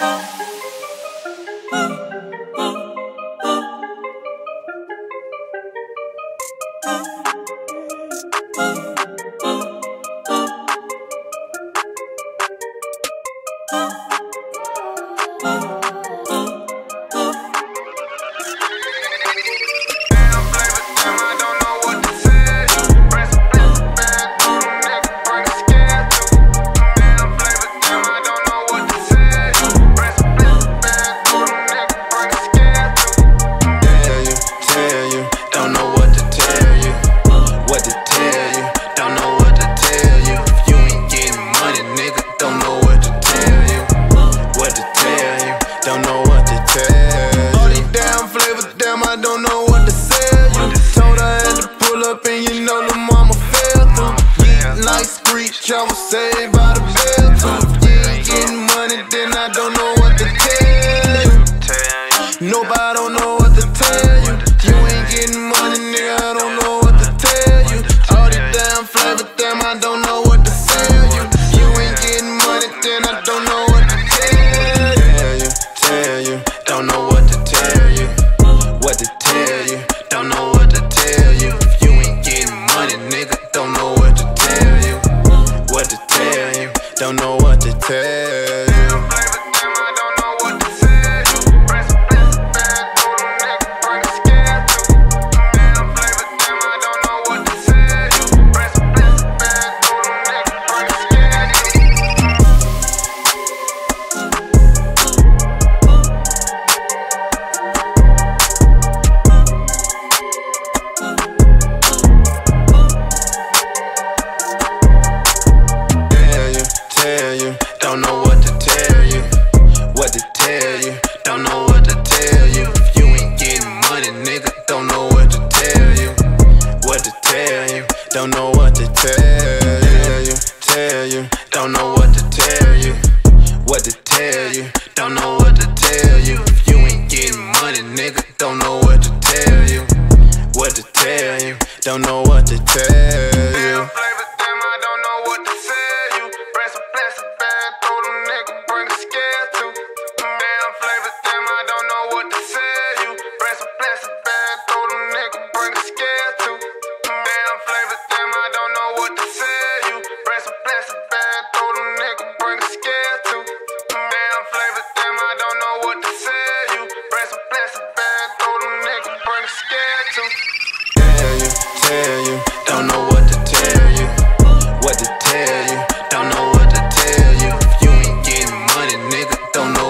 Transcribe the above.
Oh. Bitch, know what to sell you. You ain't getting money, then I don't know what to tell you. Tell you, don't know what to tell you. What to tell you, don't know what to tell you. If you ain't getting money, nigga, don't know what to tell you what to tell you. Don't know what to tell you. Don't know what to tell you, tell you. Don't know what to tell you, what to tell you. Don't know what to tell you. If you ain't getting money, nigga, don't know what to tell you, what to tell you. Don't know what to tell you. Bring a scare to don't know